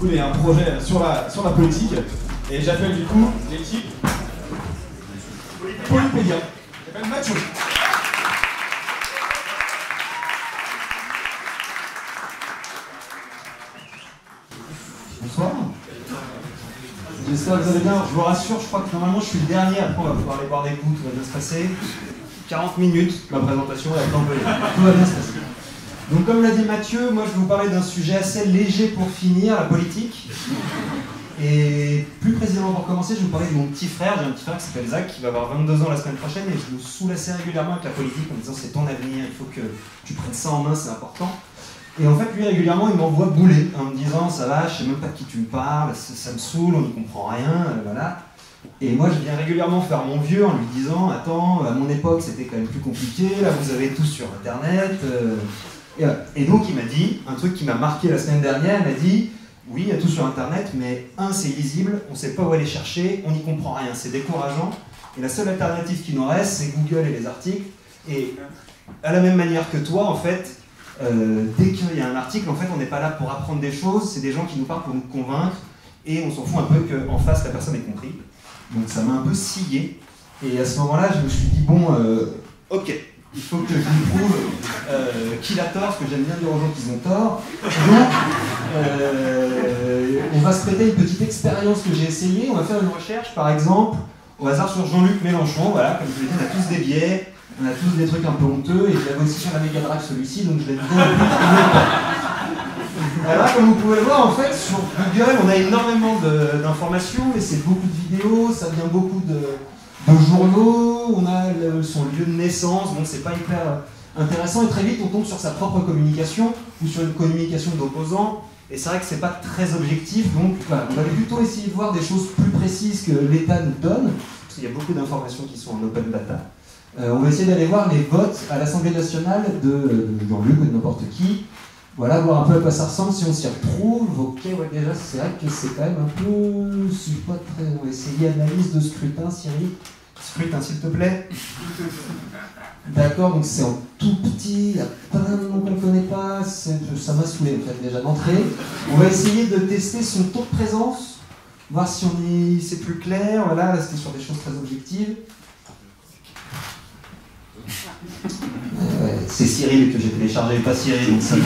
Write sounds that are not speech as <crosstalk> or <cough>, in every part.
coup, un projet sur la, sur la politique. Et j'appelle du coup l'équipe Polypédia. J'appelle Mathieu. Bonsoir. J'espère que vous allez bien. Je vous rassure, je crois que normalement je suis le dernier. Après, on va pouvoir aller boire des coups, tout va bien se passer. 40 minutes, ma présentation, et après on peut Tout va bien se passer. Donc, comme l'a dit Mathieu, moi je vais vous parler d'un sujet assez léger pour finir, la politique. Et plus précisément pour commencer, je vais vous parler de mon petit frère. J'ai un petit frère qui s'appelle Zach, qui va avoir 22 ans la semaine prochaine, et je vous saoule assez régulièrement avec la politique en disant c'est ton avenir, il faut que tu prennes ça en main, c'est important. Et en fait, lui, régulièrement, il m'envoie bouler en me disant Ça va, je sais même pas de qui tu me parles, ça, ça me saoule, on n'y comprend rien, euh, voilà. Et moi, je viens régulièrement faire mon vieux en lui disant Attends, à mon époque, c'était quand même plus compliqué, là, vous avez tout sur Internet. euh. Et, donc, il m'a dit un truc qui m'a marqué la semaine dernière. Il m'a dit Oui, il y a tout sur Internet, mais un, c'est illisible, on sait pas où aller chercher, on n'y comprend rien, c'est décourageant. Et la seule alternative qui nous reste, c'est Google et les articles. Et à la même manière que toi, en fait, euh, dès qu'il y a un article, en fait, on n'est pas là pour apprendre des choses, c'est des gens qui nous parlent pour nous convaincre, et on s'en fout un peu qu'en face, la personne ait compris. Donc ça m'a un peu scié, et à ce moment-là, je me suis dit, bon, euh, ok, il faut que je lui prouve euh, qu'il a tort, parce que j'aime bien dire aux gens qu'ils ont tort. Donc, euh, on va se prêter une petite expérience que j'ai essayée, on va faire une recherche, par exemple, au hasard sur Jean-Luc Mélenchon, voilà, comme je l'ai dit, on a tous des biais, on a tous des trucs un peu honteux, et je l'avais aussi sur la Mega Drive celui-ci, donc je l'ai bien Alors, comme vous pouvez le voir, en fait, sur Google, on a énormément d'informations, et c'est beaucoup de vidéos, ça vient beaucoup de, de journaux, on a son lieu de naissance, donc c'est pas hyper intéressant, et très vite, on tombe sur sa propre communication, ou sur une communication d'opposants, et c'est vrai que c'est pas très objectif, donc voilà, on va plutôt essayer de voir des choses plus précises que l'État nous donne, parce qu'il y a beaucoup d'informations qui sont en open data. Euh, on va essayer d'aller voir les votes à l'Assemblée nationale de, de Jean-Luc ou de n'importe qui. Voilà, voir un peu à quoi ça ressemble, si on s'y retrouve. Ok, ouais, déjà, c'est vrai que c'est quand même un peu. C'est pas très. On va essayer analyse de scrutin, Cyril. Scrutin, s'il te plaît. <laughs> D'accord, donc c'est en tout petit, il y a plein de noms qu'on ne connaît pas, ça m'a saoulé en fait déjà d'entrée. On va essayer de tester son taux de présence, voir si on y c'est plus clair, voilà, rester sur des choses très objectives. <laughs> C'est Cyril que j'ai téléchargé, pas Cyril, donc ça ne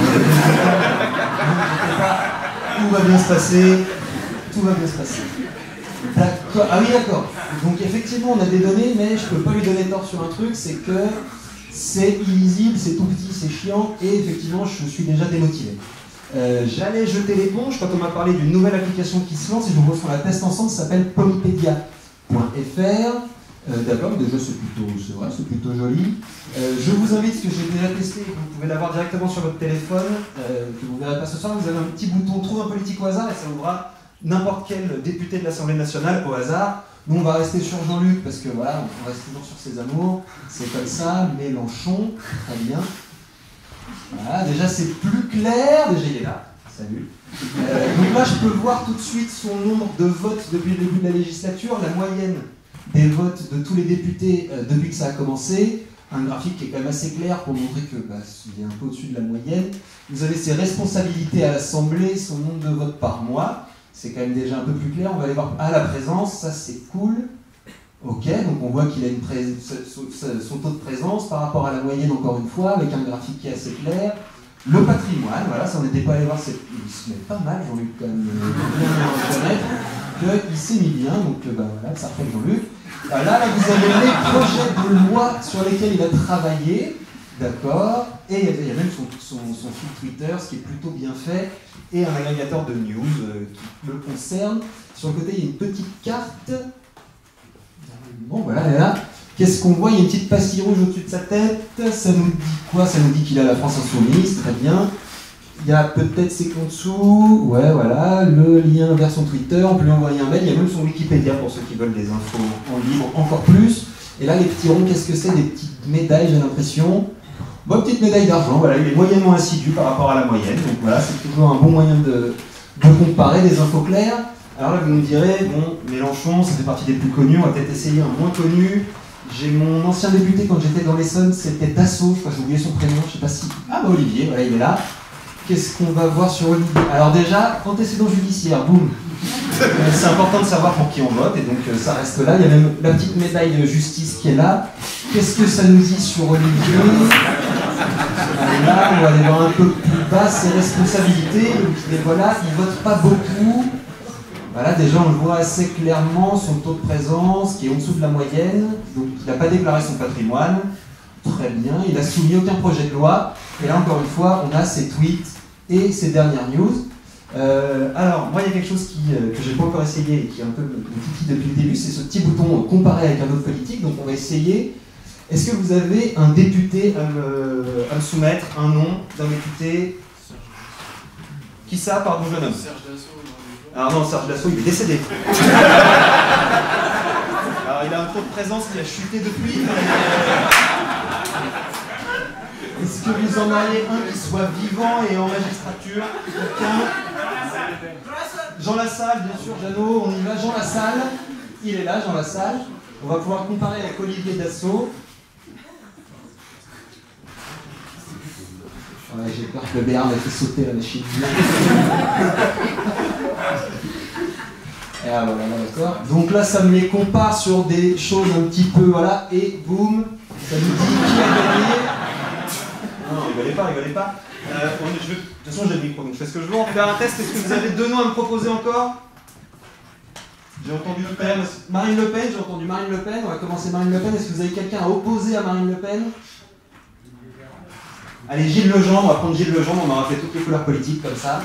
Tout va bien se passer, tout va bien se passer. D'accord, ah oui d'accord. Donc effectivement on a des données, mais je peux pas lui donner tort sur un truc, c'est que c'est illisible, c'est tout petit, c'est chiant, et effectivement je suis déjà démotivé. Euh, J'allais jeter l'éponge quand on m'a parlé d'une nouvelle application qui se lance, et je vous montre qu'on la teste ensemble, ça s'appelle polypedia.fr. Euh, déjà c'est plutôt, plutôt joli. Euh, je vous invite, ce que j'ai déjà testé, vous pouvez l'avoir directement sur votre téléphone, euh, que vous verrez pas ce soir, vous avez un petit bouton Trouve un politique au hasard et ça ouvrira n'importe quel député de l'Assemblée nationale au hasard. Nous on va rester sur Jean-Luc parce que voilà, on reste toujours sur ses amours, c'est comme ça, Mélenchon, très bien. Voilà, déjà c'est plus clair, déjà il est là, salut. Euh, donc là je peux voir tout de suite son nombre de votes depuis le début de la législature, la moyenne des votes de tous les députés euh, depuis que ça a commencé. Un graphique qui est quand même assez clair pour montrer que bah, un peu au-dessus de la moyenne. Vous avez ses responsabilités à l'Assemblée, son nombre de votes par mois. C'est quand même déjà un peu plus clair. On va aller voir à la présence, ça c'est cool. Ok, donc on voit qu'il a une son, taux de présence par rapport à la moyenne encore une fois, avec un graphique qui est assez clair. Le patrimoine, voilà, ça on n'était pas allé voir, c'est- pas mal Jean-Luc quand même, euh, bien reconnaître, qu'il s'est mis bien, donc euh, bah, voilà, ça refait Jean-Luc. Ah, Là, là, vous avez les projets de loi sur lesquels il a travaillé, d'accord, et il y a, même son, son, son fil Twitter, ce qui est plutôt bien fait, et un agrégateur de news euh, qui le concerne. Sur le côté, il y a une petite carte. Bon, voilà, et là, qu'est-ce qu'on voit? Il y a une petite pastille rouge au-dessus de sa tête. Ça nous dit quoi? Ça nous dit qu'il a la France insoumise, très bien. Il y a peut-être ses comptes sous, ouais, voilà, le lien vers son Twitter, on peut lui envoyer un mail, il y a même son Wikipédia pour ceux qui veulent des infos en libre encore plus. Et là, les petits ronds, qu'est-ce que c'est? Des petites médailles, j'ai l'impression. Bonne petite médaille d'argent, voilà, il est moyennement assidu par rapport à la moyenne, donc voilà, c'est toujours un bon moyen de, comparer des infos claires. Alors là, vous me direz, bon, Mélenchon, ça fait partie des plus connus, on va peut-être essayer un moins connu. J'ai mon ancien député quand j'étais dans l'Essonne, c'était Dassault, que j'ai oublié son prénom, je sais pas si. Ah bah Olivier, voilà, il est là. Qu'est-ce qu'on va voir sur Olivier Alors déjà, antécédent judiciaire, boum. Euh, c'est important de savoir pour qui on vote, et donc euh, ça reste là. Il y a même la petite médaille de justice qui est là. Qu'est-ce que ça nous dit sur Olivier Là, on va aller voir un peu plus bas ses responsabilités. Donc, les voilà, il vote pas beaucoup. Voilà, déjà on le voit assez clairement, son taux de présence qui est en dessous de la moyenne. Donc il n'a pas déclaré son patrimoine. Très bien, il n'a soumis aucun projet de loi. Et là encore une fois, on a ses tweets et ses dernières news. Euh, alors, moi, il y a quelque chose qui, euh, que j'ai pas encore essayé et qui est un peu me titille depuis le début, c'est ce petit bouton euh, comparer avec un autre politique. Donc, on va essayer. Est-ce que vous avez un député à me, à me soumettre, un nom d'un député? Qui ça, pardon, jeune homme Alors non, Serge Dassault, il est décédé. <laughs> Alors, il a un taux de présence qui a chuté depuis. <laughs> Que vous en avez un qui soit vivant et en magistrature Jean Lassalle, bien sûr, Jeannot, on y va. Jean Lassalle, il est là, Jean Lassalle. On va pouvoir comparer avec Olivier Dassault. J'ai peur que le BR m'ait fait sauter la machine. Ah, voilà. Donc là, ça me les compare sur des choses un petit peu, voilà, et boum, ça nous dit qui a gagné. Rigolez pas, pas. Euh, on je de toute façon, j'ai le micro, je fais ce que je veux. On va faire un test. Est-ce que vous avez deux noms à me proposer encore? J'ai entendu Le Pen. Marine Le Pen, j'ai entendu Marine Le Pen. On va commencer Marine Le Pen. Est-ce que vous avez quelqu'un à opposer à Marine Le Pen? Allez, Gilles Legendre, on va prendre Gilles Legendre, on aura fait toutes les couleurs politiques comme ça.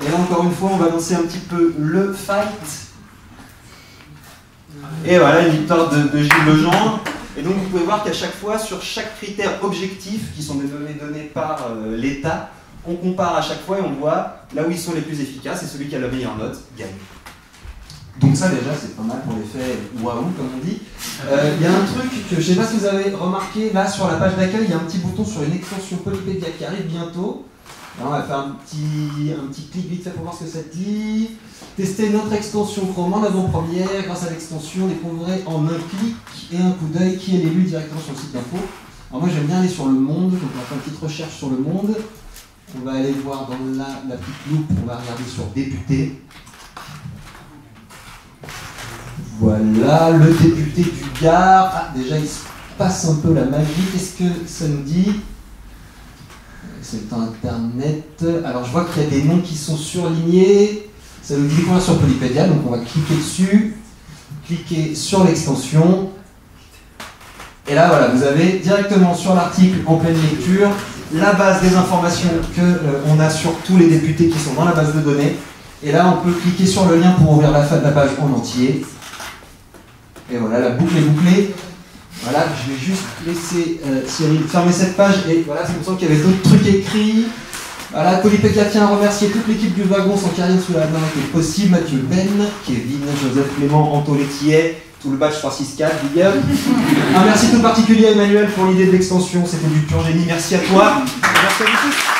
Et là, encore une fois, on va lancer un petit peu le fight. Et voilà, une victoire de, de Gilles Legendre. Et donc, vous pouvez voir qu'à chaque fois, sur chaque critère objectif, qui sont des données données par euh, l'État, on compare à chaque fois et on voit là où ils sont les plus efficaces et celui qui a la meilleure note gagne. Donc ça déjà c'est pas mal pour l'effet waouh comme on dit. Euh, Il y a un truc que je sais pas si vous avez remarqué là sur la page d'accueil, il y a un petit bouton sur une extension Polypédia qui arrive bientôt. Là, on va faire un petit, un petit clic vite fait pour voir ce que ça dit. Tester notre extension Chrome en avant-première. Grâce à l'extension, découvrez en un clic et un coup d'œil qui est l'élu directement sur le site d'info. Alors moi j'aime bien aller sur le monde, donc on va faire une petite recherche sur le monde. On va aller voir dans la, la petite loupe, on va regarder sur député. Voilà, le député du Gard. Ah, déjà, il se passe un peu la magie. Qu'est-ce que ça nous dit? C'est Internet. Alors, je vois qu'il y a des noms qui sont surlignés. Ça nous dit découvrir sur Polypedia, donc on va cliquer dessus. Cliquer sur l'extension. Et là, voilà, vous avez directement sur l'article en pleine lecture la base des informations qu'on a sur tous les députés qui sont dans la base de données. Et là, on peut cliquer sur le lien pour ouvrir la, la page en entier. Et voilà, la boucle est bouclée. Voilà, je vais juste laisser euh, Cyril fermer cette page. Et voilà, c'est comme ça qu'il y avait d'autres trucs écrits. Voilà, Polypédia tient à remercier toute l'équipe du wagon sans rien sous la main qui est possible. Mathieu Ben, Kevin, Joseph Clément, Anto Lettier, tout le batch 364, big up. Un merci tout particulier à Emmanuel pour l'idée de l'extension, c'était du pur génie. Merci à toi. Merci à vous tous.